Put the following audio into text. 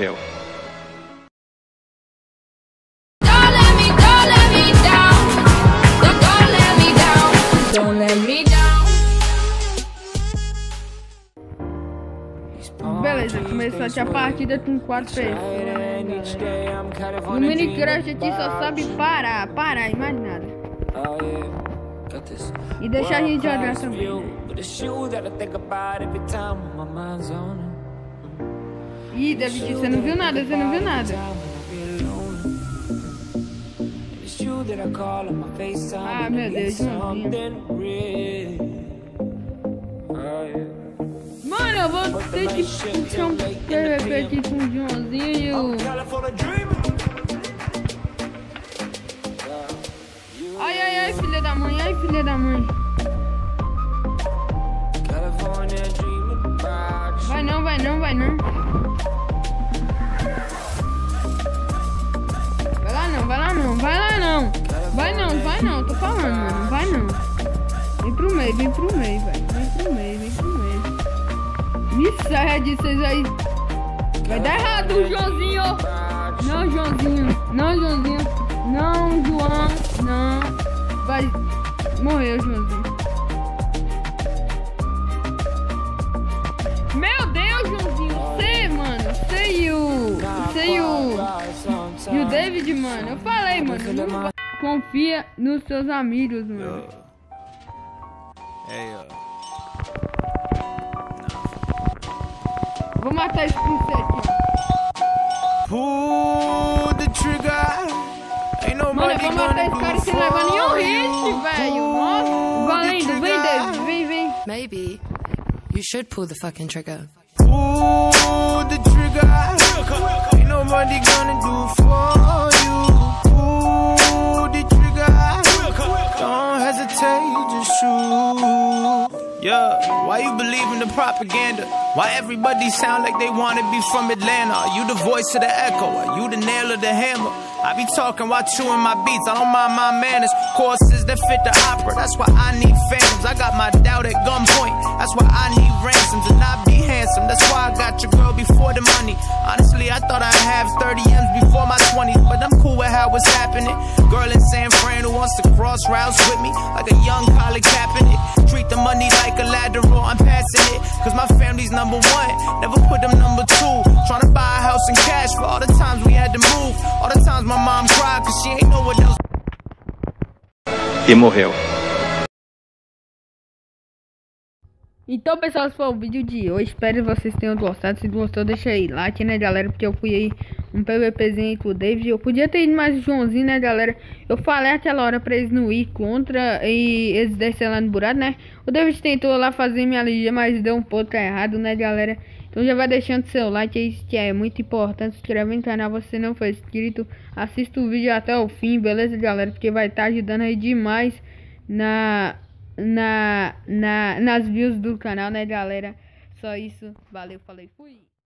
morreu. Don't let me, don't let me down. Don't, don't let me down. Don't let me down. Beleza, começou aqui a partida com 4 pessoas. No Minecraft aqui só sabe parar, parar e mais nada. E deixar a gente jogar também. Ih, David, você não viu nada, você não viu nada. Ah, meu Deus. Mano, eu vou ter que puxar um PVP aqui com o Joãozinho. Ai, ai, ai, filha da mãe, ai, filha da mãe. Vai não, tô falando, mano, vai não. Vem pro meio, vem pro meio, vai. Vem pro meio, vem pro meio. Me saia disso aí. Vai dar errado, Joãozinho. Não, Joãozinho. Não, Joãozinho. Não, João. Não. Vai. Morreu, Joãozinho. Meu Deus, Joãozinho. Você, mano. Você e o. Você e o. E o David, mano. Eu falei, mano. Não confia nos seus amigos, mano. Hey, uh, Vou matar esse pincel aqui, ó. Pull the trigger. Ain't Mano, nobody eu vou matar esse cara do sem levar nenhum hit, you. velho. Nossa. Valendo, vem, David. Vem, vem. Maybe you should pull the fucking trigger. Pull the trigger. Ain't nobody gonna do for you. Yeah, why you believe in the propaganda? Why everybody sound like they wanna be from Atlanta? Are you the voice of the echo? Are you the nail of the hammer? I be talking while chewing my beats. I don't mind my manners. Courses that fit the opera. That's why I need phantoms. I got my doubt at gunpoint. That's why I need ransoms and not be handsome. That's why I got your girl before the money. Honestly, I thought I'd have 30 M's before my 20s, but I'm cool with how it's happening. Girl in San Fran who wants to cross routes with me like a young Colin Kaepernick. Treat the money like a lateral. I'm passing it, cause my family's number one. Never put them number two. Trying to buy a house in cash for all the times we had to move. All the times my mom cried cause she ain't know what else. e morreu. Então, pessoal, esse foi o vídeo de hoje. Espero que vocês tenham gostado. Se gostou, deixa aí like, né, galera? Porque eu fui aí um PVPzinho com o David. Eu podia ter ido mais o Joãozinho, né, galera? Eu falei aquela hora pra eles não ir contra e eles desceram lá no buraco, né? O David tentou lá fazer minha liga, mas deu um ponto errado, né, galera? Então já vai deixando seu like aí, que é muito importante. Se inscreve no canal, se você não for inscrito. Assista o vídeo até o fim, beleza, galera? Porque vai estar ajudando aí demais na na, na nas views do canal, né, galera? Só isso. Valeu, falei, fui.